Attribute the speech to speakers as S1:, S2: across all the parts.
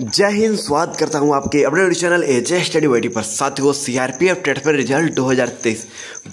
S1: जय हिंद, स्वागत करता हूँ आपके अपने चैनल एच स्टडी वाई पर। साथियों सीआरपीएफ टेट पर रिज़ल्ट 2023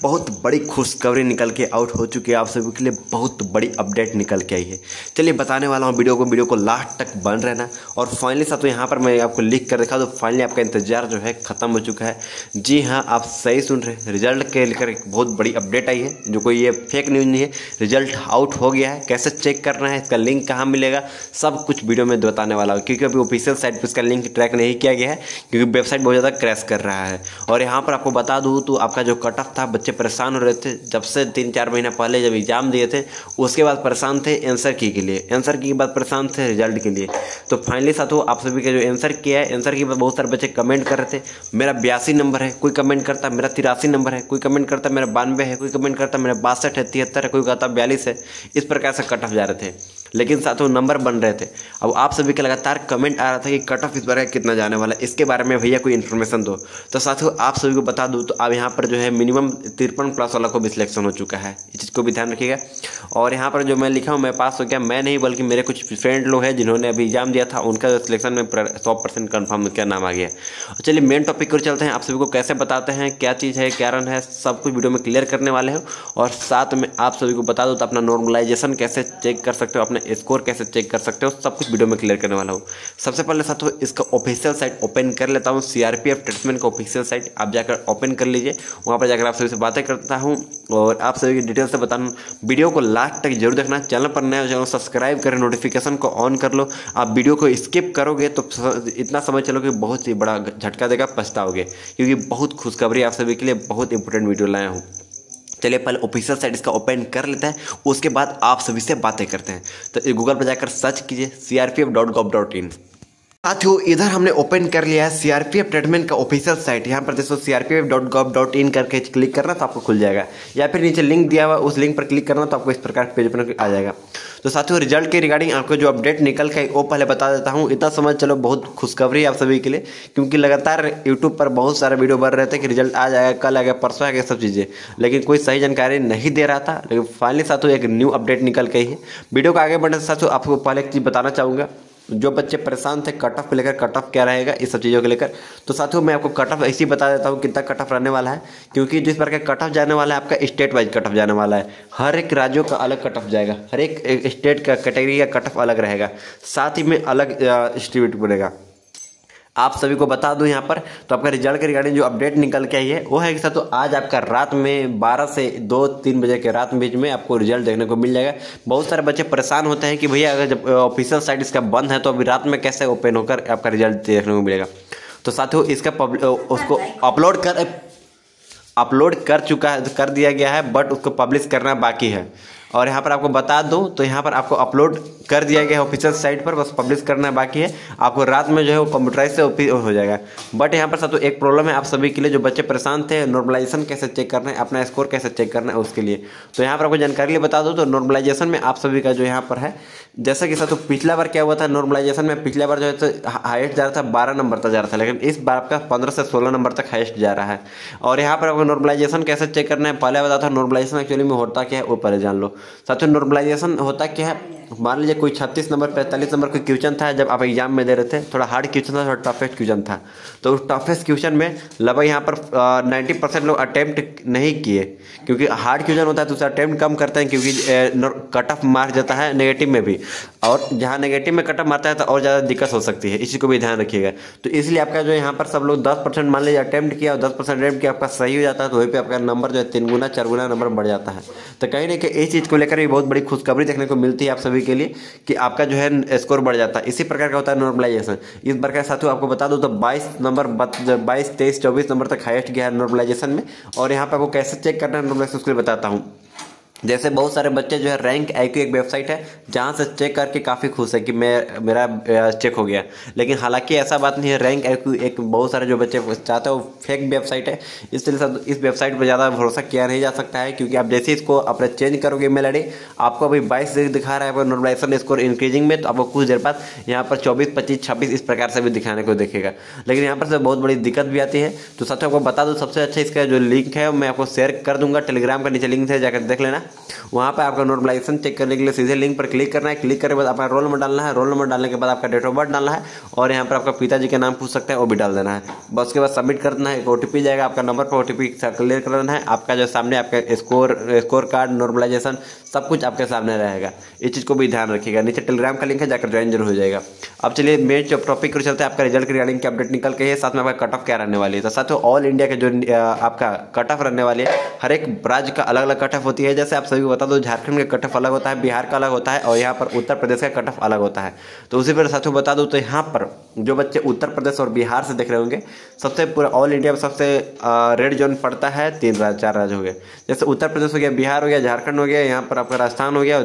S1: बहुत बड़ी खुशखबरी निकल के आउट हो चुकी है। आप सभी के लिए बहुत बड़ी अपडेट निकल के आई है। चलिए, बताने वाला हूँ वीडियो को। वीडियो को लास्ट तक बन रहना। और फाइनली साथियों, यहाँ पर मैं आपको लिख कर दिखा दो। फाइनली आपका इंतज़ार जो है, खत्म हो चुका है। जी हाँ आप सही सुन रहे रिज़ल्ट के लेकर एक बहुत बड़ी अपडेट आई है, जो कोई ये फेक न्यूज़ नहीं है। रिज़ल्ट आउट हो गया है। कैसे चेक करना है, इसका लिंक कहाँ मिलेगा, सब कुछ वीडियो में बताने वाला हूँ। क्योंकि अभी ऑफिशियल साइट पर इसका लिंक ट्रैक नहीं किया गया है, क्योंकि वेबसाइट बहुत ज़्यादा क्रैश कर रहा है। और यहाँ पर आपको बता दूँ तो आपका जो कट ऑफ़ था, बच्चे परेशान हो रहे थे। जब से तीन चार महीना पहले जब एग्ज़ाम दिए थे, उसके बाद परेशान थे आंसर की के लिए। आंसर की के बाद परेशान थे रिज़ल्ट के लिए। तो फाइनली साथों आप सभी का जो आंसर किया है आंसर के बाद बहुत सारे बच्चे कमेंट कर रहे थे। मेरा बयासी नंबर है, कोई कमेंट करता मेरा तिरासी नंबर है, कोई कमेंट करता मेरा बानवे है, कोई कमेंट करता मेरा बासठ है, तिहत्तर है, कोई कहता बयालीस है। इस प्रकार से कट ऑफ़ जा रहे थे। लेकिन साथों नंबर बन रहे थे। अब आप सभी के लगातार कमेंट आ रहा था कि कट ऑफ़ इस बार का कितना जाने वाला है। इसके बारे में भैया कोई इन्फॉर्मेशन दो। तो साथियों आप सभी को बता दूँ तो अब यहाँ पर जो है मिनिमम तिरपन प्लस वाला को भी सिलेक्शन हो चुका है। इस चीज़ को भी ध्यान रखिएगा। और यहाँ पर जो मैं लिखा हूँ, मैं पास हो गया। मैं नहीं, बल्कि मेरे कुछ फ्रेंड लोग हैं जिन्होंने अभी एग्ज़ाम दिया था। उनका जो सिलेक्शन में सौ परसेंट कन्फर्म क्या नाम आ गया। चलिए मेन टॉपिक पर चलते हैं। आप सभी को कैसे बताते हैं, क्या चीज़ है, क्या रन है, सब कुछ वीडियो में क्लियर करने वाले हैं। और साथ में आप सभी को बता दो तो अपना नॉर्मलाइजेशन कैसे चेक कर सकते हो, अपने स्कोर कैसे चेक कर सकते हो, सब कुछ वीडियो में क्लियर करने वाला हूँ। सबसे पहले साथ इसका ऑफिशियल साइट ओपन कर लेता हूँ सी आर पी एफ़ का ऑफिशियल साइट आप जाकर ओपन कर लीजिए। वहाँ पर जाकर आप सभी से बातें करता हूँ और आप सभी की डिटेल से बता वीडियो को लास्ट तक ज़रूर देखना, चैनल पर नया चैनल सब्सक्राइब करें नोटिफिकेशन को ऑन कर लो। आप वीडियो को स्किप करोगे तो इतना समझ चलो कि बहुत ही बड़ा झटका देगा, पछताओगे, क्योंकि बहुत खुशखबरी आप सभी के लिए बहुत इंपॉर्टेंट वीडियो लाया हूँ। चलिए पहले ऑफिशियल साइट इसका ओपन कर लेते हैं, उसके बाद आप सभी से बातें करते हैं। तो गूगल पर जाकर सर्च कीजिए C R P F dot gov dot in साथियों, इधर हमने ओपन कर लिया है सीआरपीएफ ट्रीटमेंट का ऑफिशियल साइट यहाँ पर देखो C R P F dot gov dot in करके क्लिक करना तो आपको खुल जाएगा। या फिर नीचे लिंक दिया हुआ उस लिंक पर क्लिक करना तो आपको इस प्रकार पेज पर आ जाएगा। तो साथियों रिज़ल्ट के रिगार्डिंग आपको जो अपडेट निकल के वो पहले बता देता हूँ। इतना समझ चलो, बहुत खुशखबरी है आप सभी के लिए, क्योंकि लगातार यूट्यूब पर बहुत सारे वीडियो बन रहे थे कि रिज़ल्ट आ जाएगा, कल आएगा परसों आ गया, सब चीज़ें। लेकिन कोई सही जानकारी नहीं दे रहा था, लेकिन फाइनली साथियों, एक न्यू अपडेट निकल गई है। वीडियो को आगे बढ़ने से साथियों, आपको पहले एक चीज़ बताना चाहूँगा। जो बच्चे परेशान थे कट ऑफ़ को लेकर कट ऑफ़ क्या रहेगा, इस सब चीज़ों को लेकर। तो साथियों, मैं आपको कट ऑफ़ ऐसे ही बता देता हूँ कितना कट ऑफ़ रहने वाला है, क्योंकि जिस प्रकार कट ऑफ़ जाने वाला है, आपका स्टेट वाइज कट ऑफ़ जाने वाला है। हर एक राज्यों का अलग कट ऑफ़ जाएगा, हर एक स्टेट का कैटेगरी का कट ऑफ़ अलग रहेगा। साथ ही में अलग डिस्ट्रीब्यूट बनेगा। आप सभी को बता दूँ यहाँ पर तो आपका रिज़ल्ट के रिगार्डिंग जो अपडेट निकल के आई है, वो है कि सर तो आज आपका रात में 12 से दो, तीन बजे के रात बीच में आपको रिज़ल्ट देखने को मिल जाएगा। बहुत सारे बच्चे परेशान होते हैं कि भैया, अगर जब ऑफिशियल साइट इसका बंद है तो अभी रात में कैसे ओपन होकर आपका रिज़ल्ट देखने को मिलेगा? तो साथियों, इसका उसको अपलोड कर अपलोड कर चुका है, कर दिया गया है बट उसको पब्लिश करना बाकी है। और यहाँ पर आपको बता दूँ तो यहाँ पर आपको अपलोड कर दिया गया है ऑफिशियल साइट पर, बस पब्लिश करना बाकी है। आपको रात में जो है वो कंप्यूटराइज से हो जाएगा। बट यहाँ पर तो एक प्रॉब्लम है आप सभी के लिए, जो बच्चे परेशान थे नॉर्मलाइजेशन कैसे चेक करना है, अपना स्कोर कैसे चेक करना है उसके लिए। तो यहाँ पर आपको जानकारी लिए बता दूँ तो नॉर्मलाइजेशन में आप सभी का जो यहाँ पर है, जैसा कि सर तो पिछला बार क्या हुआ था नॉर्मलाइजेशन में पिछला बार जो है तो हाइस्ट जा रहा था, बारह नंबर तक जा रहा था, लेकिन इस बार आपका पंद्रह से सोलह नंबर तक हाइस्ट जा रहा है। और यहाँ पर आपको नॉर्मलाइजेशन कैसे चेक करना है, पहले बता था नॉर्मलाइजेशन एक्चुअली में होता क्या है, वो पहले जान लो। साथियों नॉर्मलाइजेशन होता क्या है मान लीजिए कोई छत्तीस नंबर, पैंतालीस नंबर का क्वेश्चन था, जब आप एग्ज़ाम में दे रहे थे, थोड़ा हार्ड क्वेश्चन था, थोड़ा टफेस्ट क्वेश्चन था। तो उस टफेस्ट क्वेश्चन में लगभग यहाँ पर नाइन्टी परसेंट लोग अटैम्प्ट नहीं किए, क्योंकि हार्ड क्वेश्चन होता है तो उसे अटैम्प्ट कम करते हैं, क्योंकि कट ऑफ़ मार्क जाता है नेगेटिव में भी। और जहाँ नेगेटिव में कट ऑफ़ मारता है तो और ज़्यादा दिक्कत हो सकती है, इसी को भी ध्यान रखिएगा। तो इसलिए आपका जो यहाँ पर सब लोग दस परसेंट मान लीजिए अटैम्प्ट किया और दस परसेंट अटैम्प्ट किया, आपका सही हो जाता है तो वहीं पर आपका नंबर जो है, तीन गुना, चार गुना नंबर बढ़ जाता है। तो कहीं ना कहीं इस चीज़ को लेकर भी बहुत बड़ी खुशखबरी देखने को मिलती है, आप सभी के लिए कि आपका जो है स्कोर बढ़ जाता है। इसी प्रकार का होता है नॉर्मलाइजेशन इस प्रकार साथियों, आपको बता दो तो 22 नंबर बाईस, तेईस, चौबीस नंबर तक हाइस्ट गया है नॉर्मलाइजेशन में। और यहाँ पर आपको कैसे चेक करना है नॉर्मलाइजेशन उसके लिए बताता हूँ। जैसे बहुत सारे बच्चे जो है रैंक आईक्यू एक वेबसाइट है, जहाँ से चेक करके काफ़ी खुश है कि मैं, मेरा चेक हो गया। लेकिन हालाँकि ऐसा बात नहीं है रैंक आईक्यू एक बहुत सारे जो बच्चे चाहते हैं वो फेक वेबसाइट है। इसलिए सब इस वेबसाइट पर ज़्यादा भरोसा किया नहीं जा सकता है, क्योंकि आप जैसे इसको अपने चेंज करोगे मेल आई आपको अभी बाईस दिखा रहा है नॉर्मलाइजेशन स्कोर इंक्रीजिंग में तो आपको कुछ देर बाद यहाँ पर चौबीस, पच्चीस, छब्बीस इस प्रकार से भी दिखाने को देखेगा। लेकिन यहाँ पर से बहुत बड़ी दिक्कत भी आती है। तो सबसे आपको बता दूँ, सबसे अच्छा इसका जो लिंक है मैं आपको शेयर कर दूँगा। टेलीग्राम का नीचे लिंक है जाकर देख लेना। वहाँ पर आपका नॉर्मलाइजेशन चेक करने के लिए सीधे लिंक पर क्लिक करना है। क्लिक करने के बाद अपना रोल नंबर डालना है। रोल नंबर डालने के बाद आपका डेट ऑफ़ बर्थ डालना है और यहाँ पर आपका पिताजी के नाम पूछ सकते हैं, वो भी डाल देना है। बस उसके बाद सबमिट कर देना है, एक ओ जाएगा, आपका नंबर पर ओ टी क्लियर कर है। आपका जो सामने आपका स्कोर स्कोर कार्ड नॉर्मलाइजेशन सब कुछ आपके सामने रहेगा। इस चीज़ को भी ध्यान रखिएगा। नीचे टेलीग्राम का लिंक है, जाकर ज्वाइन ज़रूर हो जाएगा। अब चलिए मेन जो टॉपिक को चलते हैं आपका रिज़ल्ट रिगार्डिंग की अपडेट निकल के है। साथ में आपका कट ऑफ़ क्या रहने वाली है? तो साथ ऑल इंडिया के जो आपका कट ऑफ़ रहने वाली है, हर एक राज्य का अलग अलग कट ऑफ़ होती है। जैसे आप सभी को बता दो, झारखंड का कट ऑफ़ अलग होता है, बिहार का अलग होता है और यहाँ पर उत्तर प्रदेश का कट ऑफ़ अलग होता है। तो उसी पर साथियों बता दूँ तो यहाँ पर जो बच्चे उत्तर प्रदेश और बिहार से देख रहे होंगे, सबसे पूरा ऑल इंडिया में सबसे रेड जोन पड़ता है तीन राज्य चार राज्य हो गए। जैसे उत्तर प्रदेश हो गया, बिहार हो गया, झारखंड हो गया, यहाँ पर आपका राजस्थान हो गया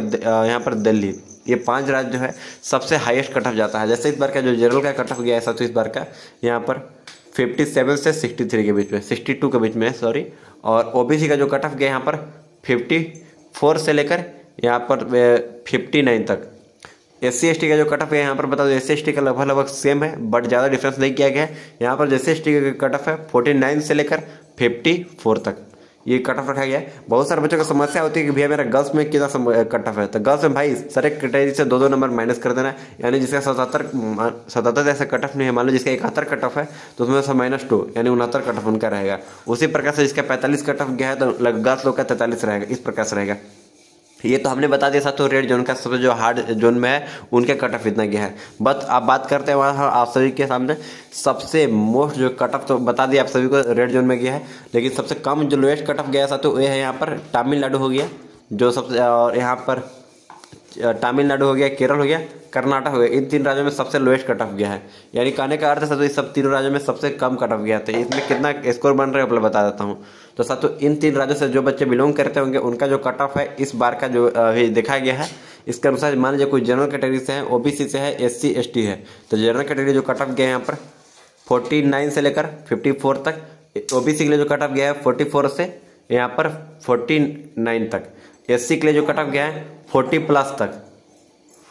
S1: यहाँ पर दिल्ली। ये पाँच राज्य जो है, सबसे हाईएस्ट कट ऑफ़ जाता है। जैसे इस बार का जो जनरल का कट ऑफ़ गया ऐसा तो इस बार का, यहाँ पर फिफ्टी सेवन से सिक्सटी थ्री के बीच में सिक्सटी टू के बीच में सॉरी और ओबीसी का जो कट ऑफ़ गया यहाँ पर फोर से लेकर यहाँ पर फिफ्टी नाइन तक। एस सी का जो कट ऑफ़ है, यहाँ पर बता दो एस सी का लगभग लगभग सेम है बट ज़्यादा डिफरेंस नहीं किया गया है। यहाँ पर जैसे एस टी का कट ऑफ़ है फोर्टी नाइन से लेकर फिफ्टी फोर तक। ये कट ऑफ़ रखा गया है। बहुत सारे बच्चों को समस्या होती है कि भैया मेरा गर्ल्स में कितना कट ऑफ़ है। तो गर्ल्स में भाई सर एक कैटेगरी से दो दो नंबर माइनस कर देना यानी जिसका सतहत्तर सतहत्तर जैसे कट ऑफ़ नहीं है, मान लो जिसका इकहत्तर कट ऑफ़ है तो उसमें से माइनस टू यानी उनहत्तर कट ऑफ़ उनका रहेगा। उसी प्रकार से जिसका पैंतालीस कट ऑफ़ गया है तो गर्ल्स लोग का तैंतालीस रहेगा। इस प्रकार से रहेगा। ये तो हमने बता दिया था तो रेड जोन का सबसे जो हार्ड जोन में है, उनके कट ऑफ़ इतना गया है। बट आप बात करते हैं वहाँ, आप सभी के सामने, सबसे मोस्ट जो कट ऑफ़ तो बता दिया आप सभी को रेड जोन में गया है। लेकिन सबसे कम जो लोएस्ट कट ऑफ़ गया था तो ये है यहाँ पर तमिलनाडु हो गया, जो सबसे, और यहाँ पर तमिलनाडु हो गया, केरल हो गया। कर्नाटक हो गया। इन तीन राज्यों में सबसे लोएस्ट कट ऑफ़ गया है। यानी कहने का अर्थ है तो इस सब तीनों राज्यों में सबसे कम कट ऑफ़ गया था इसमें कितना स्कोर बन रहा है बता देता हूँ। तो साथ इन तीन राज्यों से जो बच्चे बिलोंग करते होंगे, उनका जो कट ऑफ़ है, इस बार का जो अभी देखा गया है, इसके अनुसार मान लीजिए कोई जनरल कैटेगरी से है ओबीसी से है एस सी है। तो जनरल कैटेगरी जो कट ऑफ़ गया है यहाँ पर फोर्टी नाइन से लेकर फिफ्टी फोर तक ओबीसी के लिए जो कट ऑफ़ गया है फोर्टी फोर से यहाँ पर फोर्टी नाइन तक। एससी के लिए जो कट ऑफ़ गया है फोर्टी प्लस तक।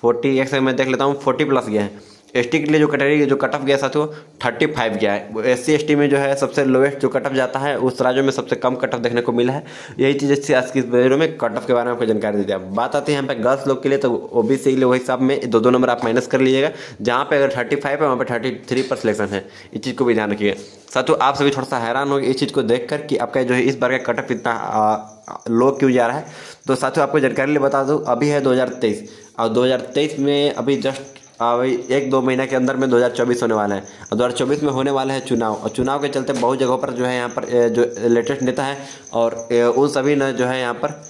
S1: फोर्टी एक्स में देख लेता हूँ फोर्टी प्लस गया है। एसटी के लिए जो कैटेगरी जो कट ऑफ़ गया साथियों थर्टी फाइव गया है। एस सी में जो है सबसे लोएस्ट जो कट ऑफ़ जाता है, उस राज्यों में सबसे कम कट ऑफ़ देखने को मिला है। यही चीज़ अच्छी आज की वीडियो में कट ऑफ़ के बारे में आपको जानकारी दे दिया बात आती है यहाँ पे गर्ल्स लोग के लिए तो ओ बी सी वही हिसाब में दो दो नंबर आप माइनस कर लीजिएगा। जहाँ पे अगर थर्टी फाइव है, वहाँ पर थर्टी थ्री पर सिलेक्शन है। इस चीज़ को भी ध्यान रखिएगा। साथियों, आप सभी थोड़ा सा हैरान हो इस चीज़ को देख कर कि आपका जो है इस बार का कट ऑफ़ इतना लो क्यों जा रहा है। तो साथियों, आपको जानकारी लिए बता दूँ, अभी है दो हज़ार तेईस। और दो हज़ार तेईस में अभी जस्ट वही एक दो महीना के अंदर में 2024 होने वाला है। और 2024 में होने वाला है चुनाव। और चुनाव के चलते बहुत जगहों पर जो है यहाँ पर जो लेटेस्ट नेता है और उन सभी ने जो है यहाँ पर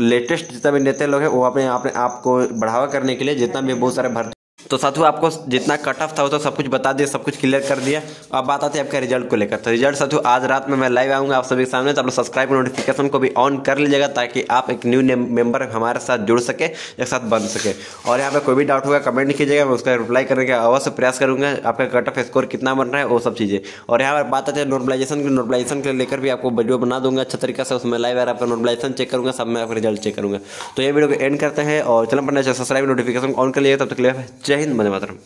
S1: लेटेस्ट जितना भी नेता लोग हैं, वो अपने अपने आप को बढ़ावा करने के लिए जितना भी बहुत सारे भर्ती तो साथियों, आपको जितना कट ऑफ़ था, वो तो सब कुछ बता दिया, सब कुछ क्लियर कर दिया। अब बात आती है आपके रिज़ल्ट को लेकर। तो रिज़ल्ट साथियों, आज रात में मैं लाइव आऊँगा, आप सभी के सामने तो आप लोग सब्सक्राइब नोटिफिकेशन को भी ऑन कर लीजिएगा, ताकि आप एक न्यू मेंबर हमारे साथ जुड़ सके, एक साथ बन सके। और यहाँ पर कोई भी डाउट होगा कमेंट कीजिएगा, मैं उसका रिप्लाई करने का अवश्य प्रयास करूँगा, आपका कट ऑफ़ स्कोर कितना बन रहा है, वो सब चीज़ें। और यहाँ पर बात आती है नॉर्मलाइजेशन की। नॉर्मलाइजेशन के लेकर भी आपको वीडियो बना दूँगा अच्छा तरीके से उसमें लाइव आपका नॉर्मलाइजेशन चेक करूँगा, सब मैं आपका रिज़ल्ट चेक करूँगा। तो ये वीडियो को एंड करते हैं, और चलन पढ़ना सब्सक्राइब नोटिफिकेशन ऑन कर लिए तब तक क्लियर जय हिंद वंदे मातरम।